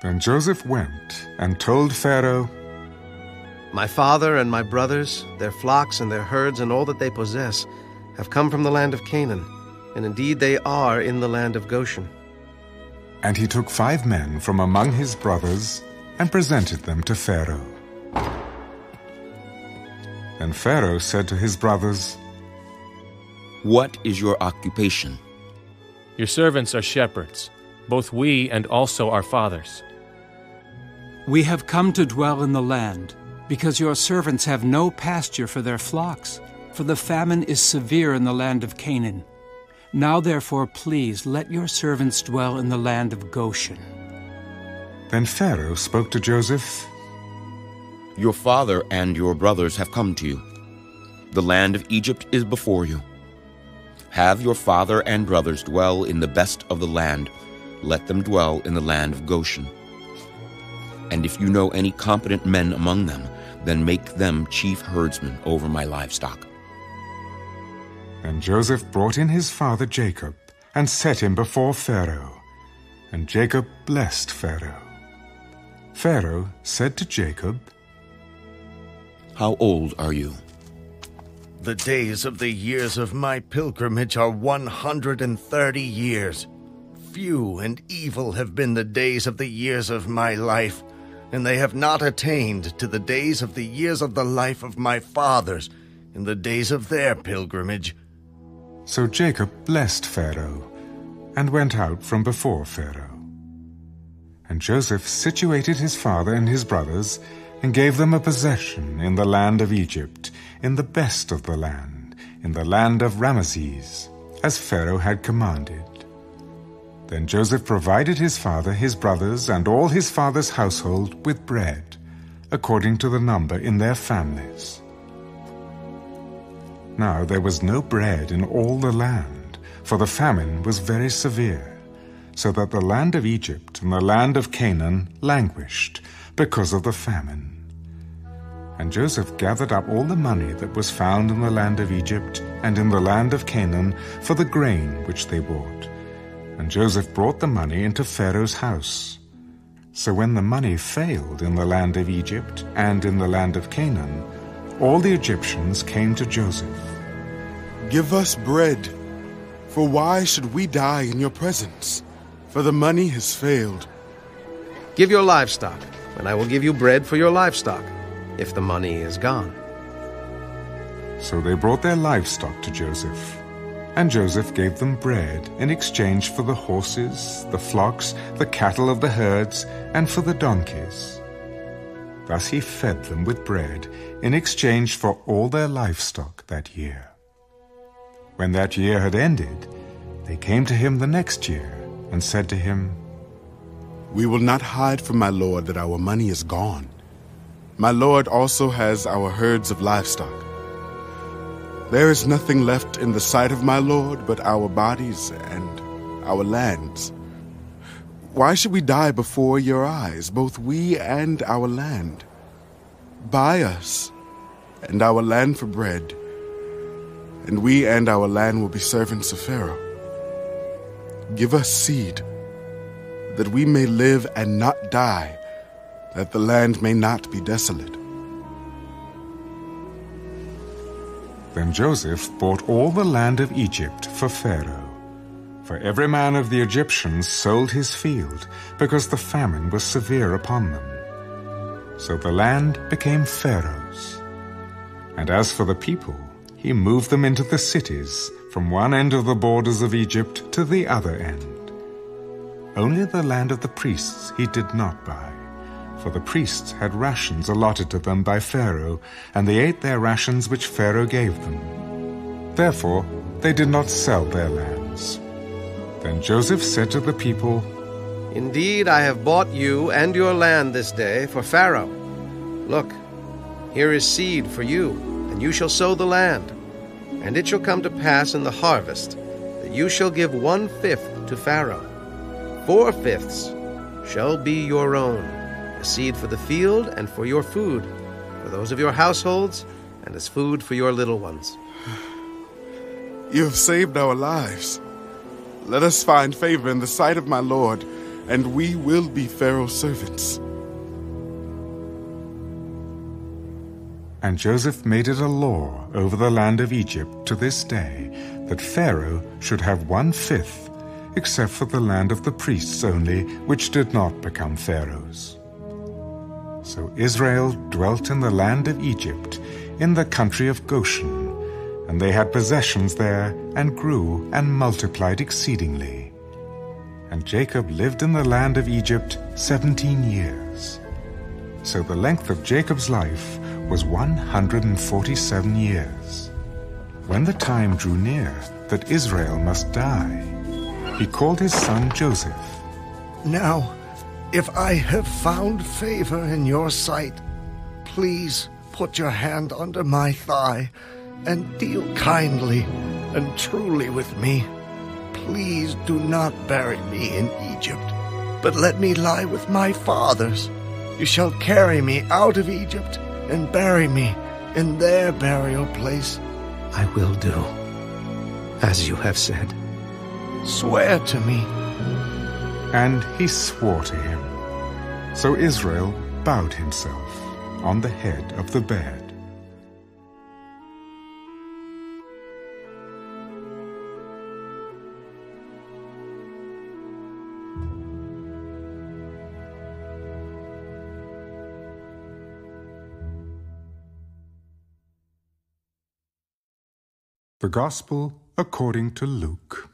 Then Joseph went and told Pharaoh, My father and my brothers, their flocks and their herds, and all that they possess, have come from the land of Canaan, and indeed they are in the land of Goshen. And he took five men from among his brothers and presented them to Pharaoh. Then Pharaoh said to his brothers, What is your occupation? Your servants are shepherds, both we and also our fathers. We have come to dwell in the land, because your servants have no pasture for their flocks, for the famine is severe in the land of Canaan. Now therefore, please, let your servants dwell in the land of Goshen. Then Pharaoh spoke to Joseph, Your father and your brothers have come to you. The land of Egypt is before you. Have your father and brothers dwell in the best of the land. Let them dwell in the land of Goshen. And if you know any competent men among them, then make them chief herdsmen over my livestock. Then Joseph brought in his father Jacob and set him before Pharaoh. And Jacob blessed Pharaoh. Pharaoh said to Jacob, How old are you? The days of the years of my pilgrimage are 130 years. Few and evil have been the days of the years of my life, and they have not attained to the days of the years of the life of my fathers in the days of their pilgrimage. So Jacob blessed Pharaoh and went out from before Pharaoh. And Joseph situated his father and his brothers and gave them a possession in the land of Egypt, in the best of the land, in the land of Rameses, as Pharaoh had commanded. Then Joseph provided his father, his brothers, and all his father's household with bread, according to the number in their families. Now there was no bread in all the land, for the famine was very severe, so that the land of Egypt and the land of Canaan languished because of the famine. And Joseph gathered up all the money that was found in the land of Egypt and in the land of Canaan for the grain which they bought. And Joseph brought the money into Pharaoh's house. So when the money failed in the land of Egypt and in the land of Canaan, all the Egyptians came to Joseph. Give us bread, for why should we die in your presence? For the money has failed. Give your livestock, and I will give you bread for your livestock, if the money is gone. So they brought their livestock to Joseph. And Joseph gave them bread in exchange for the horses, the flocks, the cattle of the herds, and for the donkeys. Thus he fed them with bread in exchange for all their livestock that year. When that year had ended, they came to him the next year and said to him, We will not hide from my lord that our money is gone. My lord also has our herds of livestock. There is nothing left in the sight of my lord but our bodies and our lands. Why should we die before your eyes, both we and our land? Buy us and our land for bread, and we and our land will be servants of Pharaoh. Give us seed, that we may live and not die, that the land may not be desolate. Then Joseph bought all the land of Egypt for Pharaoh. For every man of the Egyptians sold his field, because the famine was severe upon them. So the land became Pharaoh's. And as for the people, he moved them into the cities, from one end of the borders of Egypt to the other end. Only the land of the priests he did not buy, for the priests had rations allotted to them by Pharaoh, and they ate their rations which Pharaoh gave them. Therefore they did not sell their lands. Then Joseph said to the people, Indeed, I have bought you and your land this day for Pharaoh. Look, here is seed for you, and you shall sow the land. And it shall come to pass in the harvest that you shall give one fifth to Pharaoh. Four fifths shall be your own, a seed for the field and for your food, for those of your households, and as food for your little ones. You have saved our lives. Let us find favor in the sight of my Lord, and we will be Pharaoh's servants. And Joseph made it a law over the land of Egypt to this day that Pharaoh should have one fifth, except for the land of the priests only, which did not become Pharaoh's. So Israel dwelt in the land of Egypt, in the country of Goshen, and they had possessions there, and grew and multiplied exceedingly. And Jacob lived in the land of Egypt seventeen years. So the length of Jacob's life was 147 years. When the time drew near that Israel must die, he called his son Joseph. Now, if I have found favor in your sight, please put your hand under my thigh and deal kindly and truly with me. Please do not bury me in Egypt, but let me lie with my fathers. You shall carry me out of Egypt and bury me in their burial place. I will do as you have said. Swear to me. And he swore to him. So Israel bowed himself on the head of the bed. The Gospel according to Luke.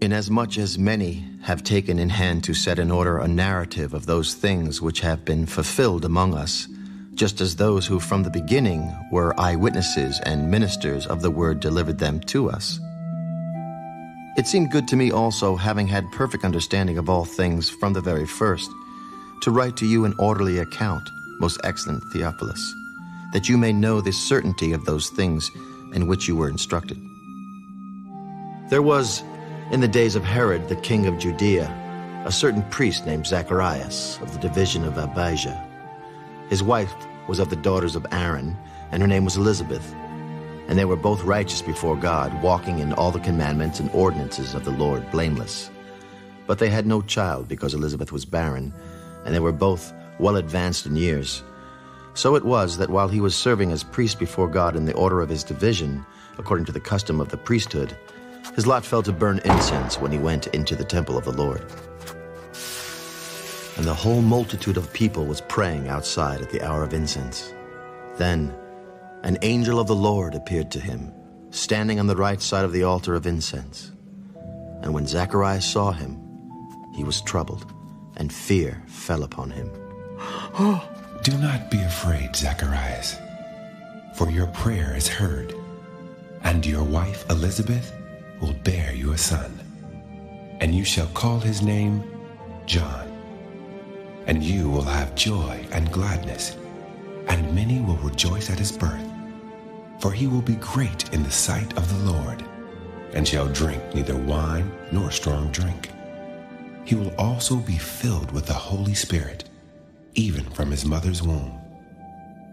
Inasmuch as many have taken in hand to set in order a narrative of those things which have been fulfilled among us, just as those who from the beginning were eyewitnesses and ministers of the word delivered them to us. It seemed good to me also, having had perfect understanding of all things from the very first, to write to you an orderly account, most excellent Theophilus that you may know the certainty of those things in which you were instructed. There was, in the days of Herod, the king of Judea, a certain priest named Zacharias of the division of Abijah. His wife was of the daughters of Aaron, and her name was Elizabeth. And they were both righteous before God, walking in all the commandments and ordinances of the Lord blameless. But they had no child because Elizabeth was barren, and they were both well advanced in years. So it was that while he was serving as priest before God in the order of his division, according to the custom of the priesthood, his lot fell to burn incense when he went into the temple of the Lord. And the whole multitude of people was praying outside at the hour of incense. Then an angel of the Lord appeared to him, standing on the right side of the altar of incense. And when Zacharias saw him, he was troubled, and fear fell upon him. Do not be afraid, Zacharias, for your prayer is heard, and your wife Elizabeth will bear you a son, and you shall call his name John. And you will have joy and gladness, and many will rejoice at his birth, for he will be great in the sight of the Lord, and shall drink neither wine nor strong drink. He will also be filled with the Holy Spirit even from his mother's womb.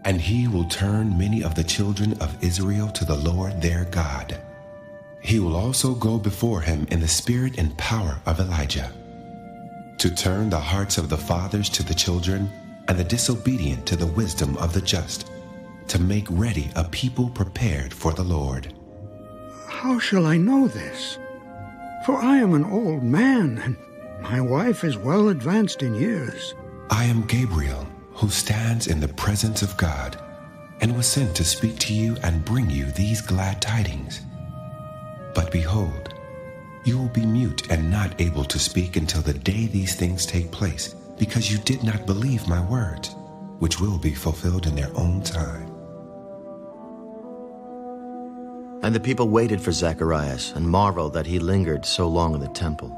And he will turn many of the children of Israel to the Lord their God. He will also go before him in the spirit and power of Elijah, to turn the hearts of the fathers to the children, and the disobedient to the wisdom of the just, to make ready a people prepared for the Lord. How shall I know this? For I am an old man, and my wife is well advanced in years. I am Gabriel, who stands in the presence of God, and was sent to speak to you and bring you these glad tidings. But behold, you will be mute and not able to speak until the day these things take place, because you did not believe my words, which will be fulfilled in their own time. And the people waited for Zacharias and marveled that he lingered so long in the temple.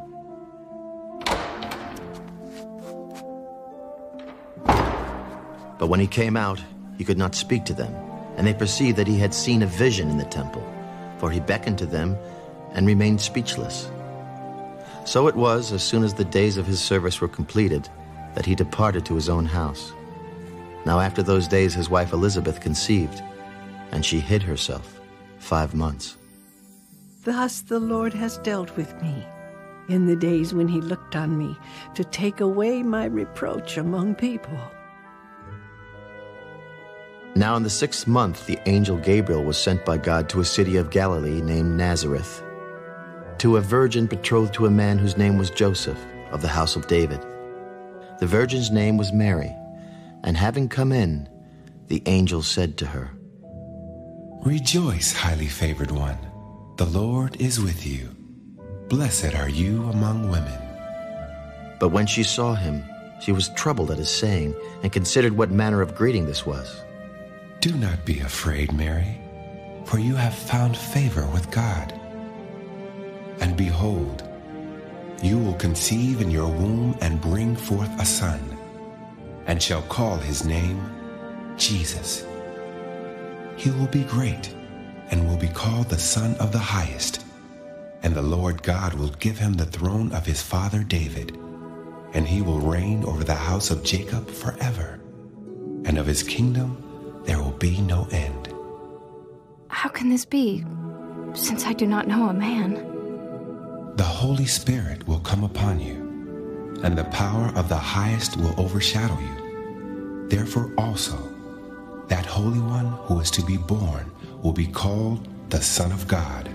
But when he came out, he could not speak to them, and they perceived that he had seen a vision in the temple, for he beckoned to them and remained speechless. So it was, as soon as the days of his service were completed, that he departed to his own house. Now after those days his wife Elizabeth conceived, and she hid herself five months. Thus the Lord has dealt with me in the days when he looked on me to take away my reproach among people. Now, in the sixth month, the angel Gabriel was sent by God to a city of Galilee named Nazareth, to a virgin betrothed to a man whose name was Joseph, of the house of David. The virgin's name was Mary, and having come in, the angel said to her, Rejoice, highly favored one. The Lord is with you. Blessed are you among women. But when she saw him, she was troubled at his saying, and considered what manner of greeting this was. Do not be afraid, Mary, for you have found favor with God. And behold, you will conceive in your womb and bring forth a son, and shall call his name Jesus. He will be great, and will be called the Son of the Highest. And the Lord God will give him the throne of his father David, and he will reign over the house of Jacob forever, and of his kingdom there will be no end. How can this be, since I do not know a man? The Holy Spirit will come upon you, and the power of the highest will overshadow you. Therefore also, that Holy One who is to be born will be called the Son of God.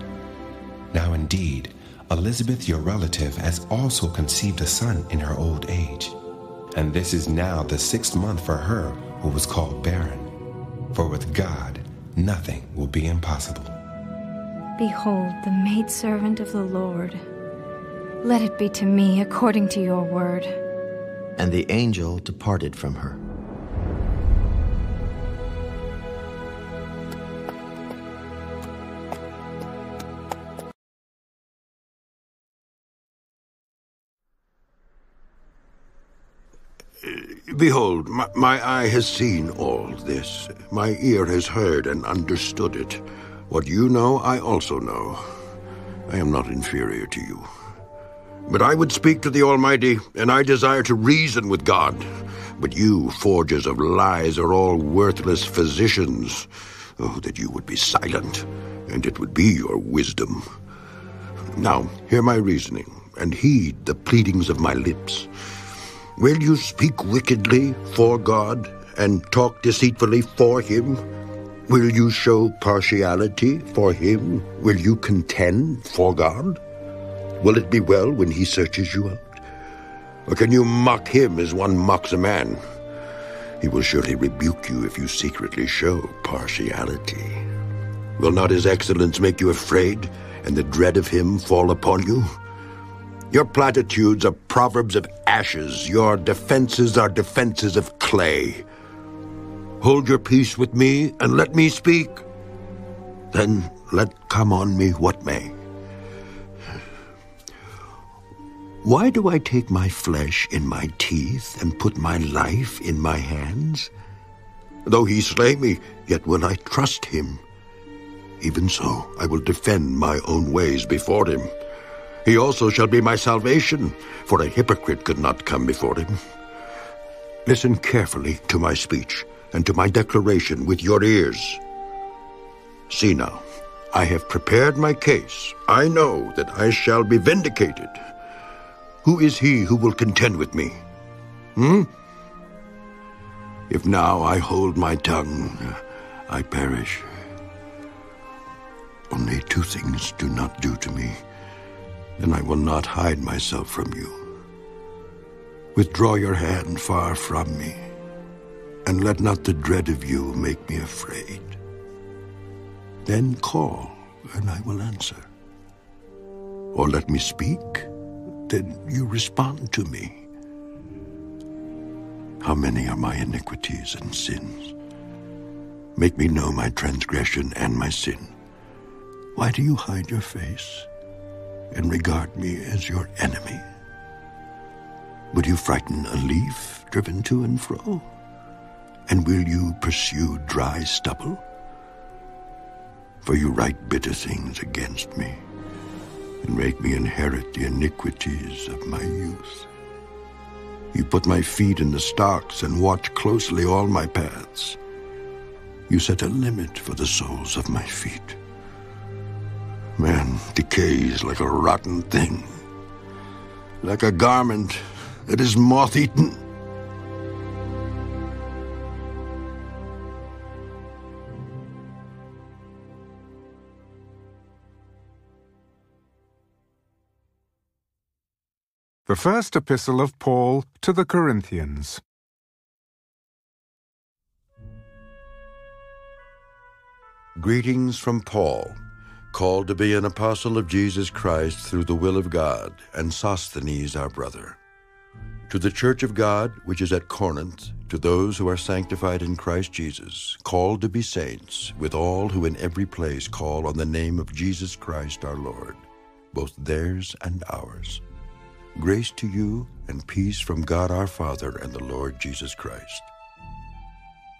Now indeed, Elizabeth, your relative, has also conceived a son in her old age. And this is now the sixth month for her who was called barren. For with God, nothing will be impossible. Behold, the maidservant of the Lord. Let it be to me according to your word. And the angel departed from her. Behold, my, my, eye has seen all this. My ear has heard and understood it. What you know, I also know. I am not inferior to you. But I would speak to the Almighty, and I desire to reason with God. But you, forgers of lies, are all worthless physicians. Oh, that you would be silent, and it would be your wisdom. Now, hear my reasoning, and heed the pleadings of my lips. Will you speak wickedly for God and talk deceitfully for Him? Will you show partiality for Him? Will you contend for God? Will it be well when He searches you out? Or can you mock Him as one mocks a man? He will surely rebuke you if you secretly show partiality. Will not His excellence make you afraid, and the dread of Him fall upon you? Your platitudes are proverbs of ashes. Your defenses are defenses of clay. Hold your peace with me and let me speak. Then let come on me what may. Why do I take my flesh in my teeth and put my life in my hands? Though he slay me, yet will I trust him. Even so, I will defend my own ways before him. He also shall be my salvation, for a hypocrite could not come before him. Listen carefully to my speech and to my declaration with your ears. See now, I have prepared my case. I know that I shall be vindicated. Who is he who will contend with me? Hmm? If now I hold my tongue, I perish. Only two things do not do to me and I will not hide myself from you. Withdraw your hand far from me, and let not the dread of you make me afraid. Then call, and I will answer. Or let me speak, then you respond to me. How many are my iniquities and sins? Make me know my transgression and my sin. Why do you hide your face? And regard me as your enemy? Would you frighten a leaf driven to and fro? And will you pursue dry stubble? For you write bitter things against me, and make me inherit the iniquities of my youth. You put my feet in the stocks and watch closely all my paths. You set a limit for the soles of my feet. Man decays like a rotten thing, like a garment that is moth eaten. The first epistle of Paul to the Corinthians. Greetings from Paul, called to be an apostle of Jesus Christ through the will of God, and Sosthenes our brother. To the church of God which is at Corinth, to those who are sanctified in Christ Jesus, called to be saints, with all who in every place call on the name of Jesus Christ our Lord, both theirs and ours. Grace to you and peace from God our Father and the Lord Jesus Christ.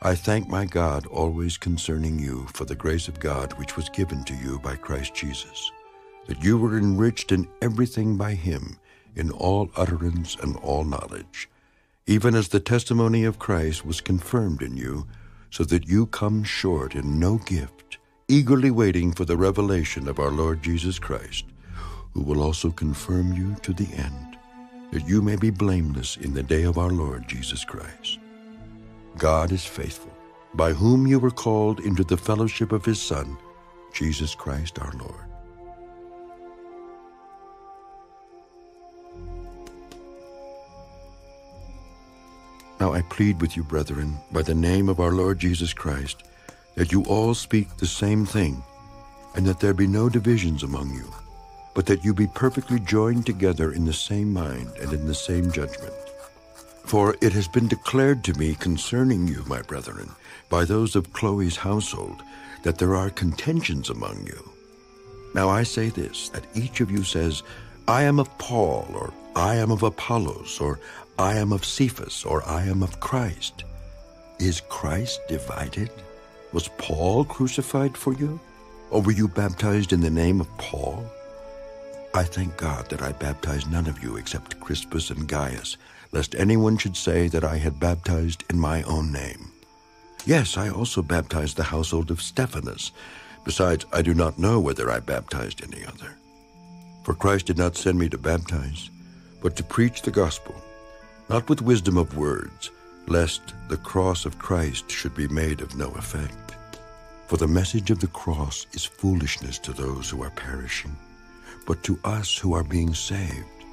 I thank my God always concerning you for the grace of God which was given to you by Christ Jesus, that you were enriched in everything by him, in all utterance and all knowledge, even as the testimony of Christ was confirmed in you, so that you come short in no gift, eagerly waiting for the revelation of our Lord Jesus Christ, who will also confirm you to the end, that you may be blameless in the day of our Lord Jesus Christ. God is faithful, by whom you were called into the fellowship of his Son, Jesus Christ our Lord. Now I plead with you, brethren, by the name of our Lord Jesus Christ, that you all speak the same thing, and that there be no divisions among you, but that you be perfectly joined together in the same mind and in the same judgment. For it has been declared to me concerning you, my brethren, by those of Chloe's household, that there are contentions among you. Now I say this, that each of you says, I am of Paul, or I am of Apollos, or I am of Cephas, or I am of Christ. Is Christ divided? Was Paul crucified for you? Or were you baptized in the name of Paul? I thank God that I baptized none of you except Crispus and Gaius, lest anyone should say that I had baptized in my own name. Yes, I also baptized the household of Stephanas. Besides, I do not know whether I baptized any other. For Christ did not send me to baptize, but to preach the gospel, not with wisdom of words, lest the cross of Christ should be made of no effect. For the message of the cross is foolishness to those who are perishing, but to us who are being saved,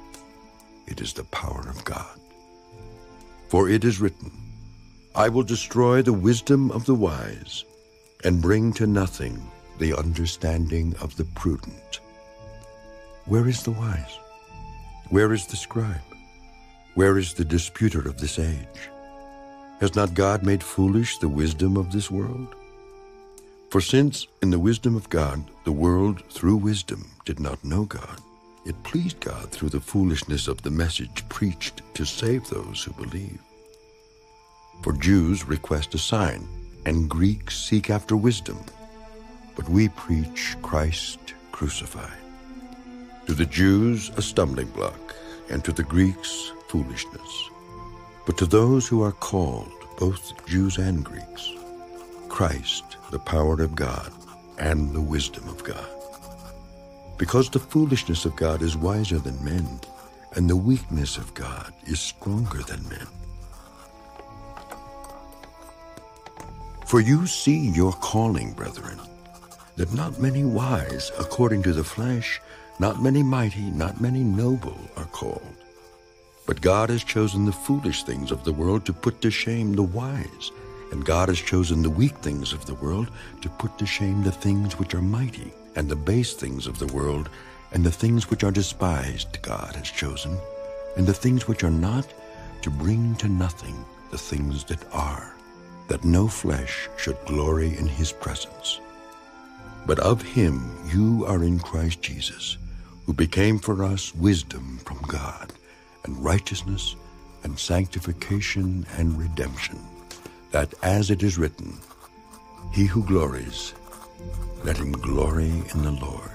it is the power of God. For it is written, I will destroy the wisdom of the wise, and bring to nothing the understanding of the prudent. Where is the wise? Where is the scribe? Where is the disputer of this age? Has not God made foolish the wisdom of this world? For since, in the wisdom of God, the world through wisdom did not know God, it pleased God through the foolishness of the message preached to save those who believe. For Jews request a sign, and Greeks seek after wisdom, but we preach Christ crucified. To the Jews, a stumbling block, and to the Greeks, foolishness. But to those who are called, both Jews and Greeks, Christ, the power of God, and the wisdom of God. Because the foolishness of God is wiser than men, and the weakness of God is stronger than men. For you see your calling, brethren, that not many wise according to the flesh, not many mighty, not many noble are called. But God has chosen the foolish things of the world to put to shame the wise, and God has chosen the weak things of the world to put to shame the things which are mighty, and the base things of the world, and the things which are despised God has chosen, and the things which are not, to bring to nothing the things that are, that no flesh should glory in his presence. But of him you are in Christ Jesus, who became for us wisdom from God, and righteousness, and sanctification, and redemption, that as it is written, He who glories, let him glory in the Lord.